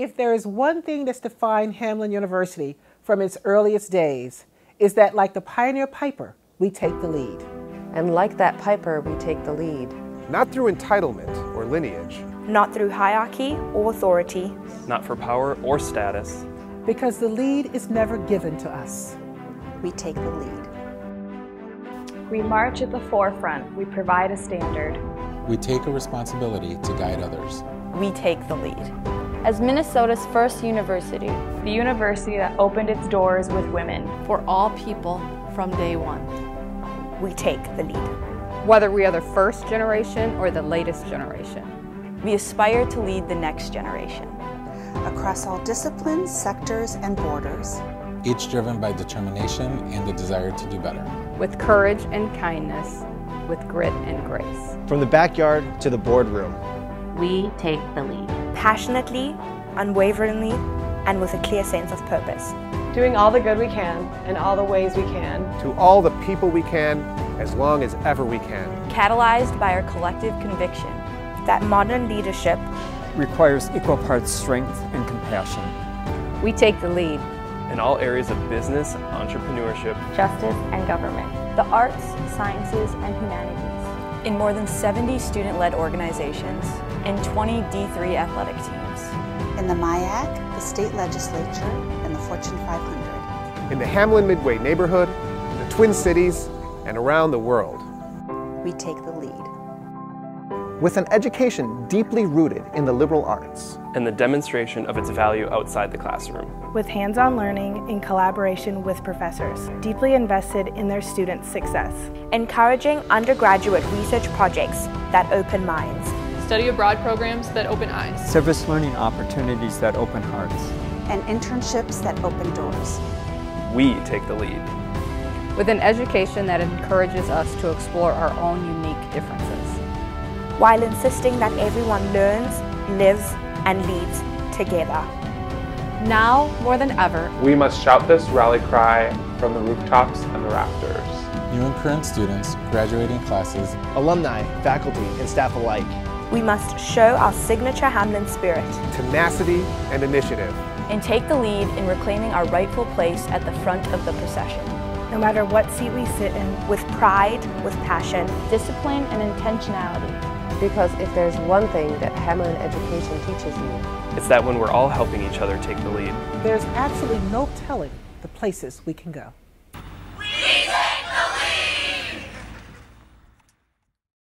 If there is one thing that's defined Hamline University from its earliest days, is that like the pioneer piper, we take the lead. And like that piper, we take the lead. Not through entitlement or lineage. Not through hierarchy or authority. Not for power or status. Because the lead is never given to us. We take the lead. We march at the forefront. We provide a standard. We take a responsibility to guide others. We take the lead. As Minnesota's first university, the university that opened its doors with women. For all people from day one. We take the lead. Whether we are the first generation or the latest generation. We aspire to lead the next generation. Across all disciplines, sectors, and borders. Each driven by determination and the desire to do better. With courage and kindness, with grit and grace. From the backyard to the boardroom. We take the lead. Passionately, unwaveringly, and with a clear sense of purpose. Doing all the good we can in all the ways we can. To all the people we can, as long as ever we can. Catalyzed by our collective conviction that modern leadership requires equal parts strength and compassion. We take the lead in all areas of business, entrepreneurship, justice, and government, the arts, sciences, and humanities. In more than 70 student-led organizations and 20 D3 athletic teams. In the MIAC, the state legislature, and the Fortune 500. In the Hamline Midway neighborhood, the Twin Cities, and around the world. We take the lead. With an education deeply rooted in the liberal arts. And the demonstration of its value outside the classroom. With hands-on learning in collaboration with professors, deeply invested in their students' success. Encouraging undergraduate research projects that open minds. Study abroad programs that open eyes. Service learning opportunities that open hearts. And internships that open doors. We take the lead. With an education that encourages us to explore our own unique differences. While insisting that everyone learns, lives, and leads together. Now, more than ever, we must shout this rally cry from the rooftops and the rafters. New and current students, graduating classes, alumni, faculty, and staff alike. We must show our signature Hamline spirit, tenacity, and initiative. And take the lead in reclaiming our rightful place at the front of the procession. No matter what seat we sit in, with pride, with passion, discipline, and intentionality. Because if there's one thing that Hamline education teaches you, it's that when we're all helping each other take the lead, there's absolutely no telling the places we can go.